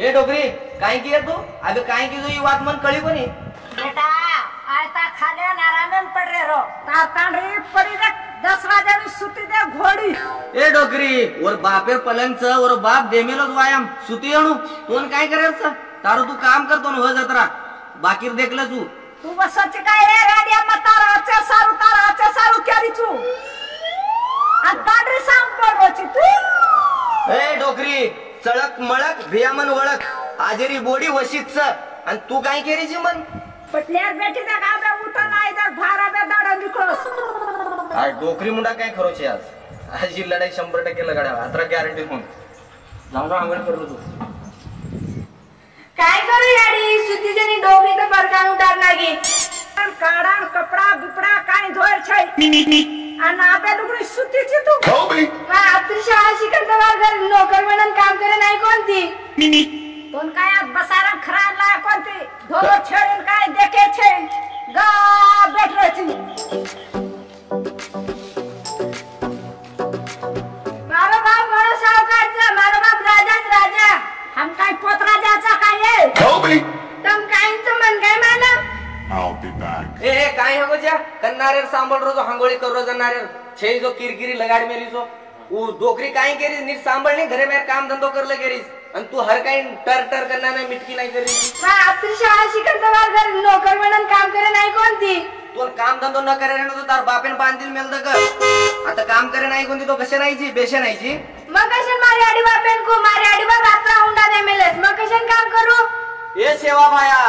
ए डोकरी काय की तू? अगं काय की तुझी वात मन कळी कोणी? बेटा आयता खाल्या नारायण पडरे रो. तार तांडरी पडी रे. दस वाजे सुती दे घोडी. ए डोकरी और बापेर पलंगच और बाप देमेलोच व्यायाम. सुती अणू कोण काय करायचं? तारू तू काम करतो ना हो जत्रा. बाकीर देखलं तू. तू बसच काय रे? राडिया मतार अचे सारू तार अचे सारू केरी तू. आणि तांडरी सांग पडरोची तू. ए डोकरी चळक मळक भियामन वळक. आजेरी बोडी वशीच आणि तू काय केरीची मन पटल्यार बेटी दे गाबे उठा नाही तर भारा बे दाडा निकळस आज डोकरी मुंडा काय खरोची आज? आज ही लढाई शंभर टक्के लगाड्या अत्र गॅरंटी म्हणून जाऊन आंघोळ करतो तू. काय करू याडी? सुतीजनी डोकरी तर बरकान उठार लागे. काढा कपडा बिपडा काय धोर छै आणि आपल्या लुगडी सुतीची तू. हा आपली घर नोकर म्हणून काम करे नाही कोणती? कोण काय बसारा खराला कोणती? धोर छेडून काय देखे छे गा बेटरेची मारो बाप बडो सावकारचा मारो बाप राजाच राजा. हम काय पोतरा द्याचा काय आहे. तम काहींचं मन काय मानव I'll be back. ए ए, काय हो ज्या? कन्नारेर सांभाळ रोज हांगोळी कर रोज नारेर. छे जो किरकिरी लगाड मेली सो उ डोकरी काय केरीस नीट सांभाळ नाही घरे मेर काम धंदो करलं केरीस. आणि तू हर काही टर टर करणार नाही मिटकी नाही करीस. आपली शाळा शिकत घर नोकर म्हणून काम करे नाही कोणती? तो काम धंदो न करे ना तो तार बापेन बांधील मेल का आता काम करे नाही कोणती तो कशा नाहीची बेशे नाहीची मग कशान मारी आडी बापेन को मारी आडी बाप आपला हुंडा दे मेलेस. मग कशान काम करू? ए सेवा बाया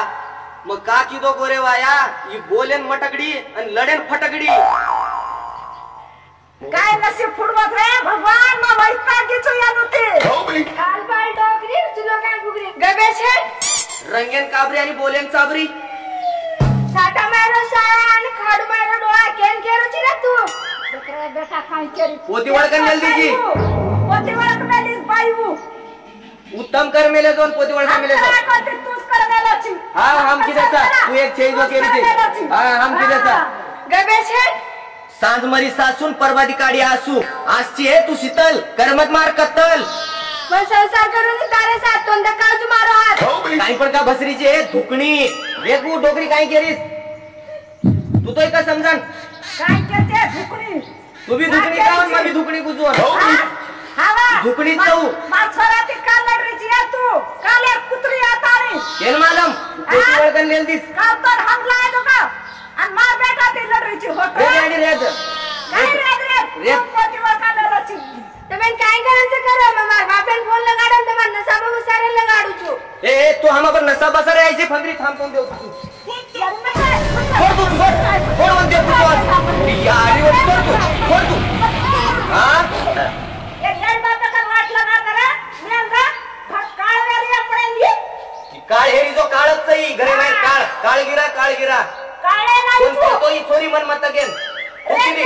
मग का की दो गोरे वाया ही बोलेन मटकडी आणि लढेन फटकडी. काय नशीब फुडवत रे भगवान मग वैता घेचो या नुते Kobe. काल पाल डोकरी तुला काय फुगरी गबे छे रंगेन काबरी आणि बोलेन चाबरी. साठा मारो शाळा आणि खाडू मारो डोळा केन केरोची रे तू? बेटा बेटा काय केरी पोती वळकन जल्दीची पोती वळक मेलीस बायू उत्तम कर मेले दोन पोती वळकन मेले दोन. कोणती तूच कर मेलाची. हा हम किदेचा तू एक छे जो केली ती. हा हम किदेचा गबे छे सांज मरी सासून परवादी काढी आसू. आजची आहे तू शीतल करमत मार कत्तल. मारो हात. काही पण का भसरीचे धुकणी. वेगू ढोकरी काय केलीस. तू तो का समजान. काय करते? धुकणी. तू बी धुकणी खाऊन मग धुकणी कुजून धुकणी जाऊ या तू. काल कुत्री आतारी. केल मालम. तू वळकन का आणि मार बेटा ती लडरीची होत. रे रे रे रे रे रे रे रे रे रे रे रे तारे लगाडू छु ए तो हम अपन नशा बसर है ऐसे फंदरी थाम कौन देऊ तू छोड़ तू छोड़ छोड़ बंद तू छोड़ यार ये छोड़ तू छोड़ तू हाँ? यार बात का वाट लगा करा हाँ? मैं अंगा हाँ, काळ वाली पडेंगी? की काळ हेरी जो काळच सही घरे नाही हाँ। काळ काळ गिरा काळ गिरा। काळे नाही कोण तो ही छोरी मन मत गेन ओके